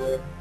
Yeah.